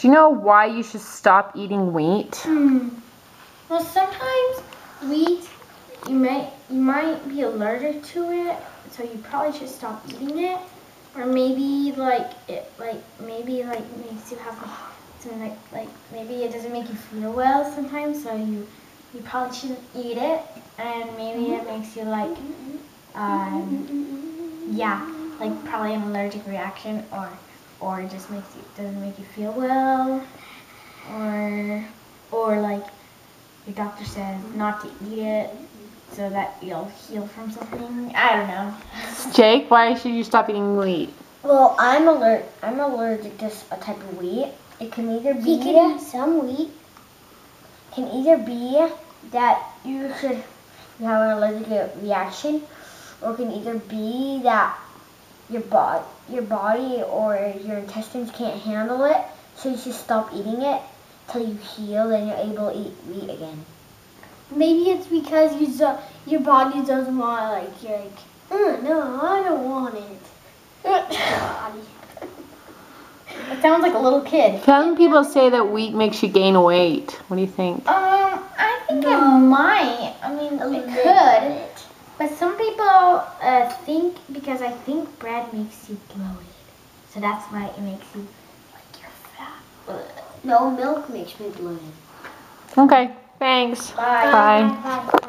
Do you know why you should stop eating wheat? Hmm. Well, sometimes wheat, you might you might be allergic to it, so you probably should stop eating it. Or maybe like it like maybe like makes you have something like like maybe it doesn't make you feel well sometimes, so you you probably shouldn't eat it. And maybe it makes you like um yeah like probably an allergic reaction or or it just makes you doesn't make you feel well or or like your doctor says not to eat it so that you'll heal from something. I don't know. Jake, why should you stop eating wheat? Well, I'm aller- I'm allergic to a type of wheat. It can either be He can some wheat. can either be that you should you have an allergic reaction, or it can either be that your body your body or your intestines can't handle it, so you should stop eating it till you heal and you're able to eat wheat again. Maybe it's because you do, your body doesn't want to like you're like, "Uh, no, I don't want it. body. It sounds like a little kid. Some people say that wheat makes you gain weight. What do you think? Um, I think it might. I mean, it could. But some people uh, think because I think bread makes you bloated, so that's why it makes you like you're fat. No, milk makes me bloated. Okay, thanks. Bye. Bye. Bye.